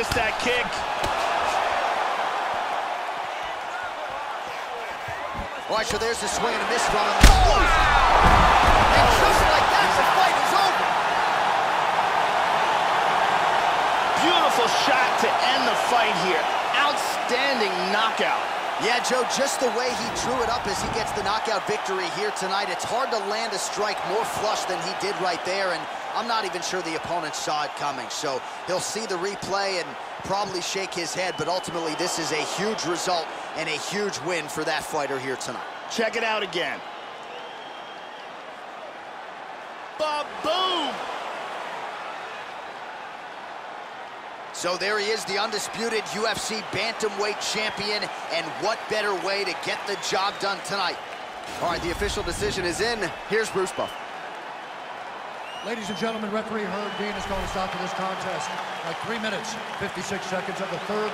missed that kick. All right, so there's the swing and a miss from him. Oh! And just like that, the fight is over. Beautiful shot to end the fight here. Outstanding knockout. Yeah, Joe, just the way he drew it up as he gets the knockout victory here tonight, it's hard to land a strike more flush than he did right there, and I'm not even sure the opponent saw it coming. So he'll see the replay and probably shake his head, but ultimately this is a huge result and a huge win for that fighter here tonight. Check it out again. Ba-boom! So there he is, the undisputed UFC bantamweight champion, and what better way to get the job done tonight. All right, the official decision is in. Here's Bruce Buffer. Ladies and gentlemen, referee Herb Dean is going to stop to this contest. At 3 minutes, 56 seconds of the third